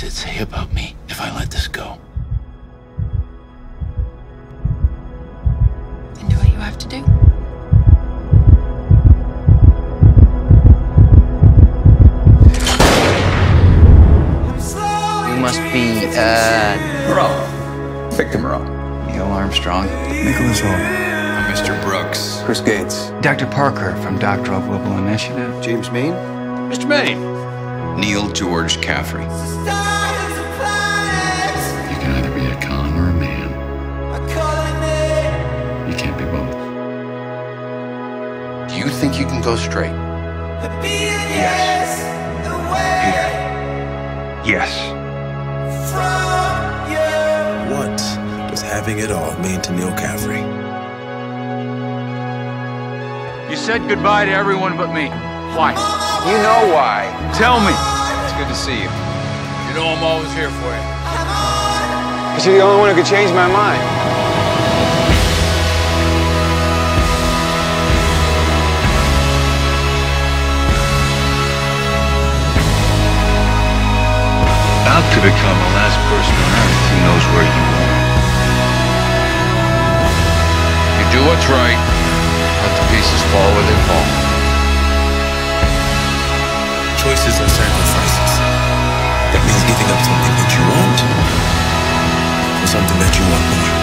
does it say about me if I let this go? Then do what you have to do. You must be, uh, Moreau. Victor Moreau. Neil Armstrong. Nicholas Hall. I'm Mr. Brooks. Chris Gates. Dr. Parker from Doctoral Global Initiative. James Maine. Mr. Maine. Neal George Caffrey. You can either be a con or a man. You can't be both. Do you think you can go straight? The B yes. Yes. What does having it all mean to Neal Caffrey? You said goodbye to everyone but me. Why? You know why. Tell me. It's good to see you. You know I'm always here for you. Because you're the only one who could change my mind. About to become the last person on earth who knows where you are. You do what's right. Let the pieces fall where they fall. Are sacrifices. That means giving up something that you want for something that you want more.